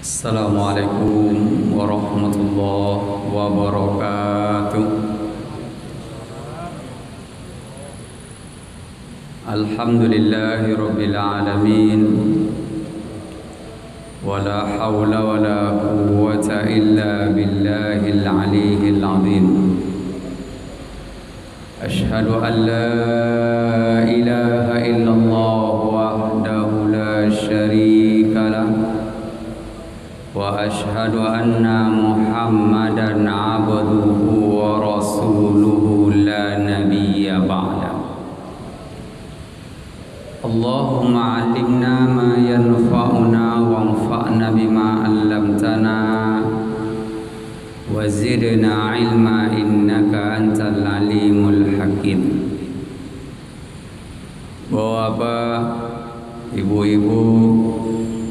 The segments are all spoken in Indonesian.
Assalamualaikum warahmatullahi wabarakatuh Alhamdulillahi rabbil alamin ولا حول ولا قوة إلا بالله العلي العظيم أشهد أن لا Bapak, ibu-ibu,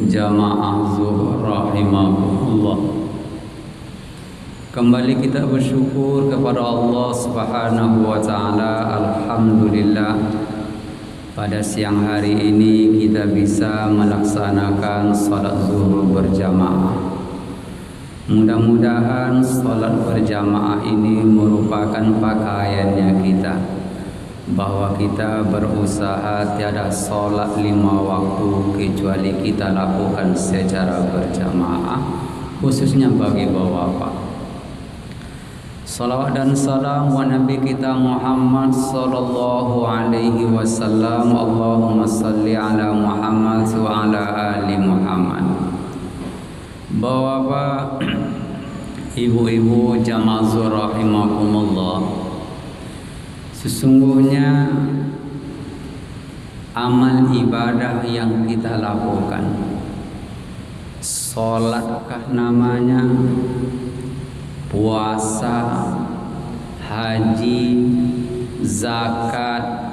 jamaah zuhur rahimahullah Kembali kita bersyukur kepada Allah Subhanahu wa taala. Alhamdulillah pada siang hari ini kita bisa melaksanakan salat zuhur berjamaah. Mudah-mudahan salat berjamaah ini merupakan pakaiannya kita bahwa kita berusaha tiada solat lima waktu kecuali kita lakukan secara berjamaah khususnya bagi bapak-bapak. Salawat dan salam wa Nabi kita Muhammad sallallahu alaihi wasallam. Allahumma salli ala Muhammad wa ala ali Muhammad. Bapak, ibu-ibu jamaah rahimakumullah. Sesungguhnya amal ibadah yang kita lakukan Salatkah namanya? Puasa Haji Zakat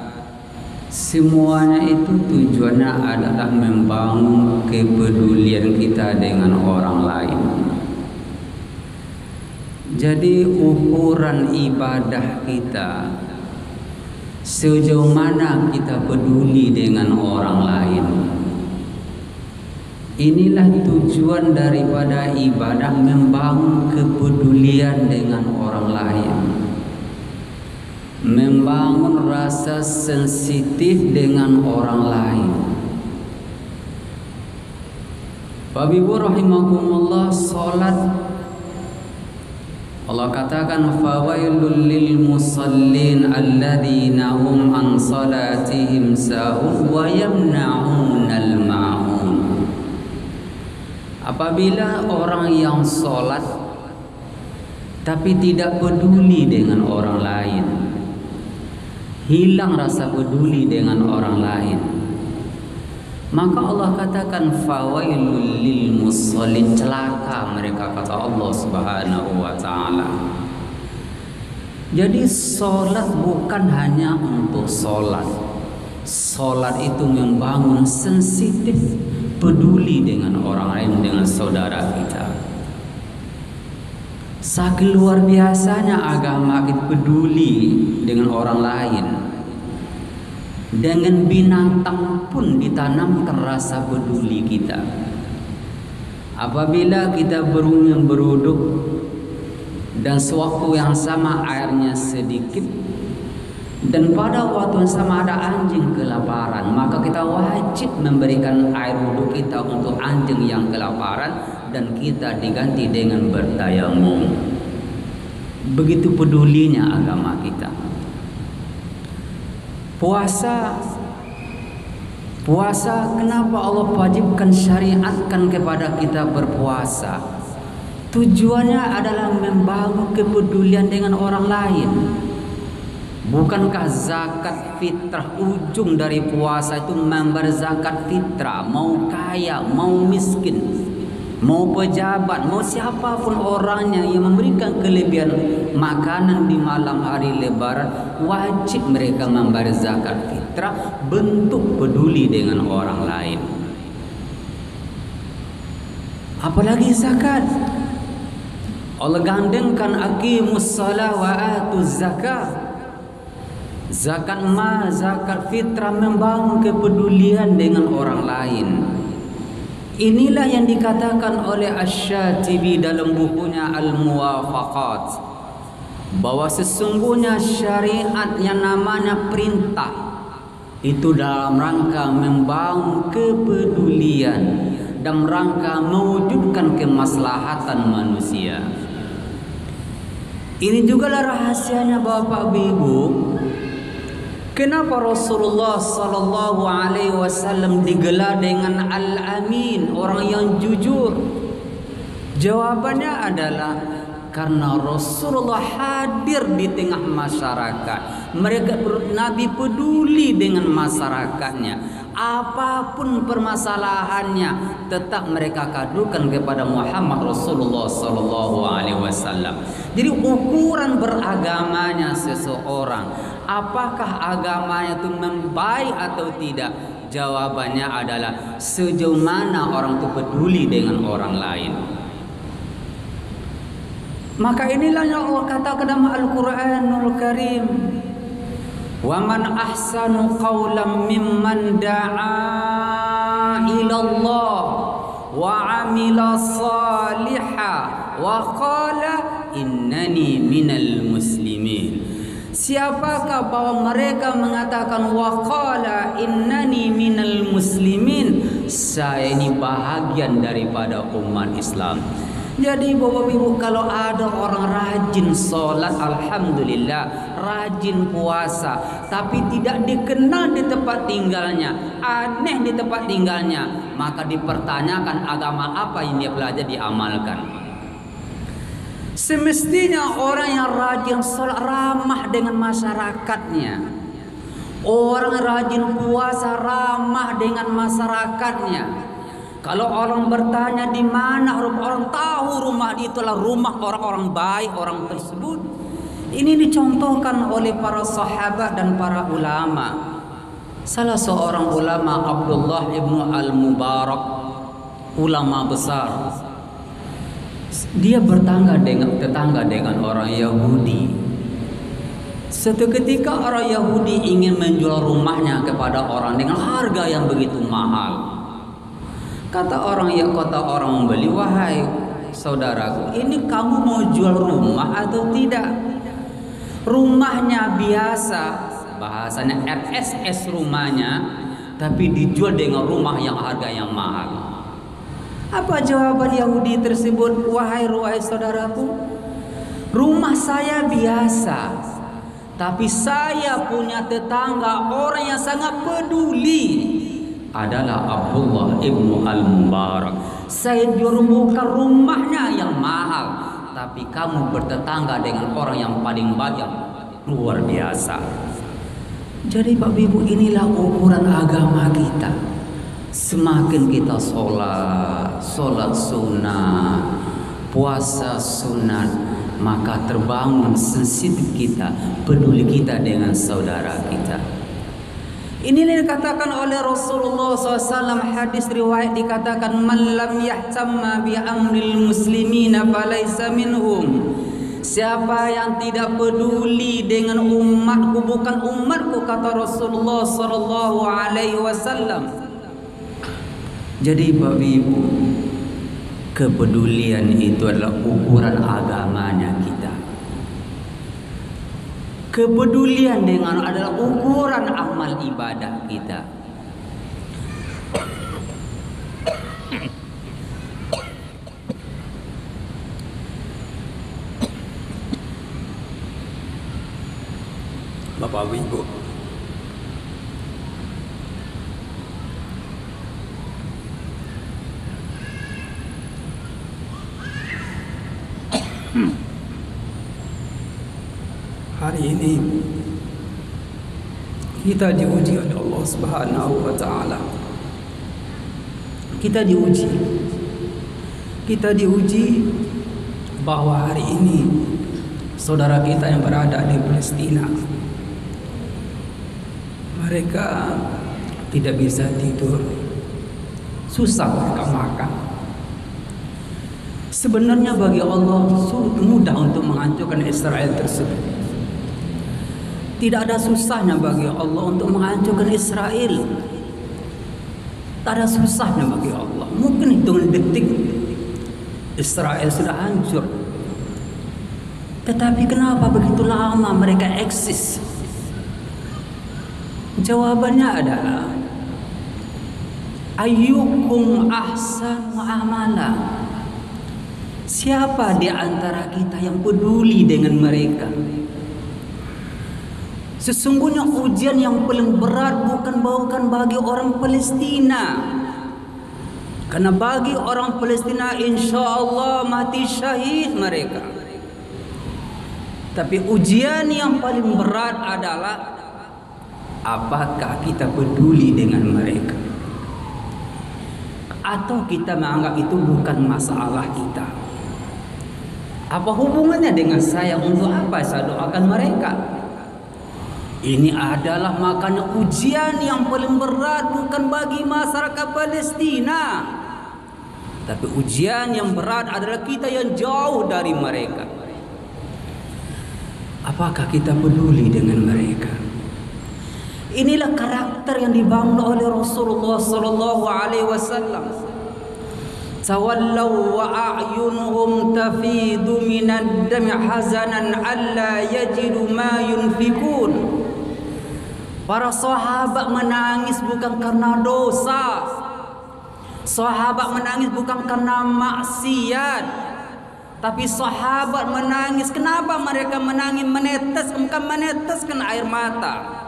Semuanya itu tujuannya adalah membangun kepedulian kita dengan orang lain. Jadi ukuran ibadah kita Sejauh mana kita peduli dengan orang lain? Inilah tujuan daripada ibadah membangun kepedulian dengan orang lain. Membangun rasa sensitif dengan orang lain. Bapak Ibu rahimakumullah salat Allah katakan fawailul lil musallin alladzina hum an salatihim sahun wa yamna'unal ma'un. Apabila orang yang solat tapi tidak peduli dengan orang lain hilang rasa peduli dengan orang lain maka Allah katakan fawailul lil musallin celaka mereka kata Allah Subhanahu wa taala. Jadi salat bukan hanya untuk salat. Salat itu membangun sensitif peduli dengan orang lain dengan saudara kita. Saking luar biasanya agama kita peduli dengan orang lain dengan binatang pun ditanamkan rasa peduli kita. Apabila kita beruntung beruduk dan sewaktu yang sama airnya sedikit dan pada waktu yang sama ada anjing kelaparan, maka kita wajib memberikan air wudhu kita untuk anjing yang kelaparan dan kita diganti dengan bertayamum. Begitu pedulinya agama kita. Puasa. Puasa kenapa Allah wajibkan syariatkan kepada kita berpuasa? Tujuannya adalah membangun kepedulian dengan orang lain. Bukankah zakat fitrah ujung dari puasa itu member zakat fitrah? Mau kaya, mau miskin Mau pejabat, mau siapa pun orangnya yang memberikan kelebihan makanan di malam hari lebaran Wajib mereka membayar zakat fitrah bentuk peduli dengan orang lain. Apalagi zakat? Allah gandengkan aqimus salah wa atuz zakat Zakat mal, zakat fitrah membangun kepedulian dengan orang lain Inilah yang dikatakan oleh Asy-Syatibi dalam bukunya Al-Muwafaqat bahwa sesungguhnya syariat yang namanya perintah itu dalam rangka membangun kepedulian dan rangka mewujudkan kemaslahatan manusia. Ini juga lah rahasianya Bapak Ibu Kenapa Rasulullah sallallahu alaihi wasallam digelar dengan Al-Amin, orang yang jujur? Jawabannya adalah karena Rasulullah hadir di tengah masyarakat. Mereka Nabi peduli dengan masyarakatnya. Apa pun permasalahannya tetap mereka kadukan kepada Muhammad Rasulullah sallallahu alaihi wasallam. Jadi ukuran beragamanya seseorang apakah agamanya itu membaik atau tidak? Jawabannya adalah sejauh mana orang itu peduli dengan orang lain. Maka inilah yang Allah katakan dalam Al-Qur'anul Karim. Wa man ahsanu qawlan mimman da'a ila Allah wa 'amila salihan wa qala innani minal muslimin. Siapakah bahwa mereka mengatakan waqala innani minal muslimin saya ini bahagian daripada umat Islam. Jadi Bapak Ibu kalau ada orang rajin sholat Alhamdulillah Rajin puasa Tapi tidak dikenal di tempat tinggalnya Aneh di tempat tinggalnya Maka dipertanyakan agama apa yang dia belajar diamalkan Semestinya orang yang rajin sholat ramah dengan masyarakatnya. Orang rajin puasa ramah dengan masyarakatnya. Kalau orang bertanya di mana orang tahu rumah itulah rumah orang-orang baik orang tersebut. Ini dicontohkan oleh para sahabat dan para ulama. Salah seorang ulama Abdullah ibnu Al Mubarak, ulama besar dia bertangga dengan tetangga dengan orang Yahudi. Suatu ketika orang Yahudi ingin menjual rumahnya kepada orang dengan harga yang begitu mahal. Kata orang ya kata orang membeli, wahai saudaraku, ini kamu mau jual rumah atau tidak? Rumahnya biasa, bahasanya RSS rumahnya, tapi dijual dengan rumah yang harga yang mahal. Apa jawaban Yahudi tersebut? Wahai wahai saudaraku, rumah saya biasa, tapi saya punya tetangga orang yang sangat peduli adalah Abdullah ibnu Al Mubarak. Saya jual bukan rumahnya yang mahal, tapi kamu bertetangga dengan orang yang paling banyak luar biasa. Jadi Bapak Ibu inilah ukuran agama kita. Semakin kita sholat, sholat sunnah, puasa sunat, maka terbangun sensitif kita, peduli kita dengan saudara kita. Ini yang dikatakan oleh Rasulullah SAW hadis riwayat dikatakan man lam yahtamma bi amril muslimina falaysa minhum. Siapa yang tidak peduli dengan umatku bukan umatku kata Rasulullah sallallahu alaihi wasallam. Jadi Bapak Ibu Kepedulian itu adalah ukuran agamanya Kepedulian dengan adalah ukuran amal ibadah kita. Bapak Ibu ini kita diuji oleh Allah Subhanahu wa taala. Kita diuji. Kita diuji bahwa hari ini saudara kita yang berada di Palestina mereka tidak bisa tidur. Susah mereka makan. Sebenarnya bagi Allah mudah untuk menghancurkan Israel tersebut. Tidak ada susahnya bagi Allah untuk menghancurkan Israel. Tak ada susahnya bagi Allah. Mungkin hitungan detik Israel sudah hancur. Tetapi kenapa begitu lama mereka eksis? Jawabannya adalah ayyukum ahsanu amala. Siapa di antara kita yang peduli dengan mereka? Sesungguhnya ujian yang paling berat bukan bukan bagi orang Palestina. Karena bagi orang Palestina insya Allah mati syahid mereka. Tapi ujian yang paling berat adalah apakah kita peduli dengan mereka? Atau kita menganggap itu bukan masalah kita? Apa hubungannya dengan saya untuk apa saya doakan mereka? Ini adalah makanya ujian yang paling berat bukan bagi masyarakat Palestina. Tapi ujian yang berat adalah kita yang jauh dari mereka. Apakah kita peduli dengan mereka? Inilah karakter yang dibangun oleh Rasulullah sallallahu alaihi wasallam. Tawallaw wa a'yunuhum tafidu minad dami hazanan alla yajidu ma yunfikun. Para sahabat menangis bukan karena dosa. Sahabat menangis bukan karena maksiat. Tapi sahabat menangis kenapa mereka menangis menetes bukan meneteskan air mata.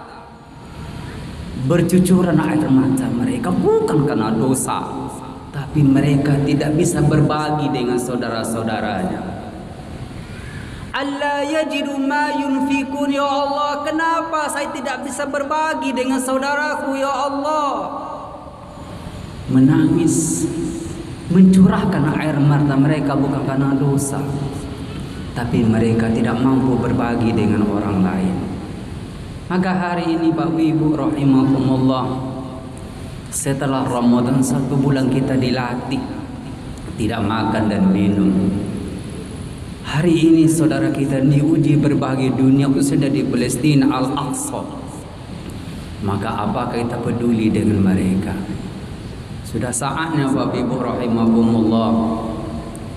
Bercucuran air mata mereka bukan karena dosa, tapi mereka tidak bisa berbagi dengan saudara-saudaranya. Allah yajidu ma yunfikun ya Allah kenapa saya tidak bisa berbagi dengan saudaraku ya Allah? Menangis mencurahkan air mata mereka bukan karena dosa tapi mereka tidak mampu berbagi dengan orang lain. Maka hari ini Bapak Ibu rahimakumullah setelah Ramadan satu bulan kita dilatih tidak makan dan minum Hari ini saudara kita diuji berbagai dunia khususnya di Palestina Al-Aqsa. Maka apakah kita peduli dengan mereka? Sudah saatnya Bapak Ibu rahimakumullah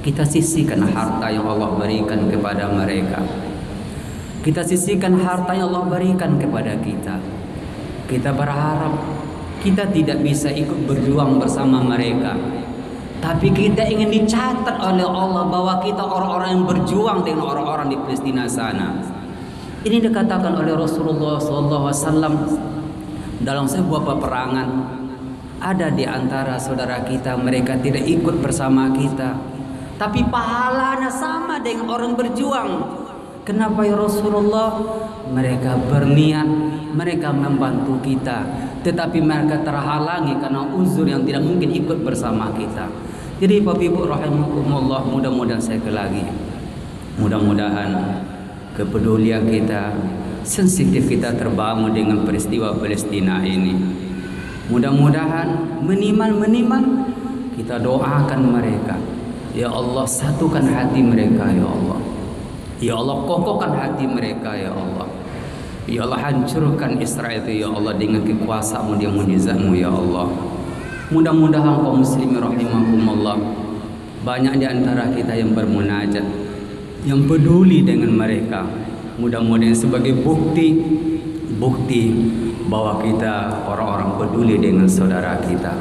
kita sisihkan harta yang Allah berikan kepada mereka. Kita sisihkan harta yang Allah berikan kepada kita. Kita berharap kita tidak bisa ikut berjuang bersama mereka tapi kita ingin dicatat oleh Allah bahwa kita orang-orang yang berjuang dengan orang-orang di Palestina sana. Ini dikatakan oleh Rasulullah SAW dalam sebuah peperangan. Ada di antara saudara kita mereka tidak ikut bersama kita, tapi pahalanya sama dengan orang berjuang. Kenapa ya Rasulullah? Mereka berniat, mereka membantu kita, tetapi mereka terhalangi karena uzur yang tidak mungkin ikut bersama kita. Jadi Bapak Ibu rahimakumullah mudah-mudahan saya lagi. Mudah-mudahan kepedulian kita, sensitif kita terbangun dengan peristiwa Palestina ini. Mudah-mudahan meniman-meniman kita doakan mereka. Ya Allah satukan hati mereka ya Allah. Ya Allah kokohkan hati mereka ya Allah. Ya Allah hancurkan Israel itu ya Allah dengan kekuasaanmu dan mujizatmu ya Allah. Mudah-mudahan kaum muslimin rahimakumullah banyak di antara kita yang bermunajat, yang peduli dengan mereka. Mudah-mudahan sebagai bukti bukti bahwa kita orang-orang peduli dengan saudara kita.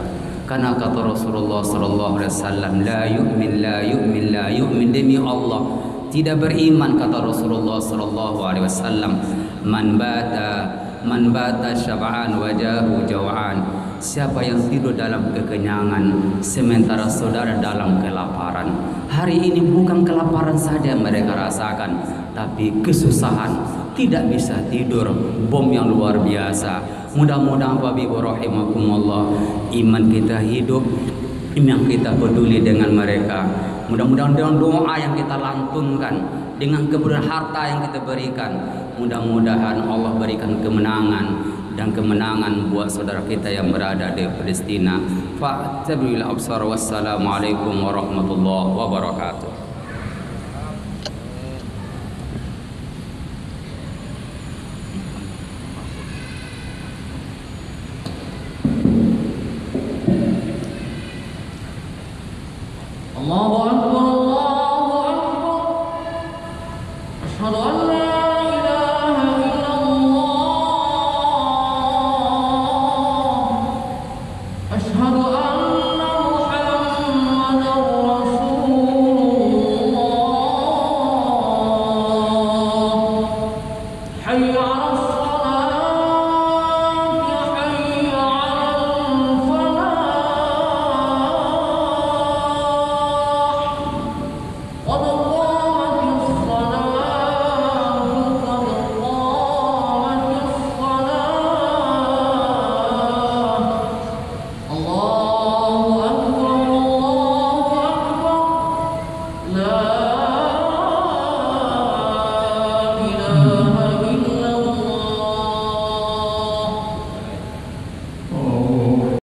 Karena kata Rasulullah sallallahu alaihi wasallam, la yu'min la yu'min la yu'min demi Allah tidak beriman kata Rasulullah sallallahu alaihi wasallam man bata man bata syab'an wajahu jaw'an Siapa yang tidur dalam kekenyangan sementara saudara dalam kelaparan. Hari ini bukan kelaparan saja yang mereka rasakan, tapi kesusahan, tidak bisa tidur, bom yang luar biasa. Mudah-mudahan Bapak Ibu rahimakumullah, iman kita hidup, iman kita peduli dengan mereka. Mudah-mudahan dengan doa yang kita lantunkan, dengan kemudahan harta yang kita berikan. Mudah-mudahan Allah berikan kemenangan dan kemenangan buat saudara kita yang berada di Palestina. Fa'tabil absar. Wassalamualaikum warahmatullahi wabarakatuh. Allah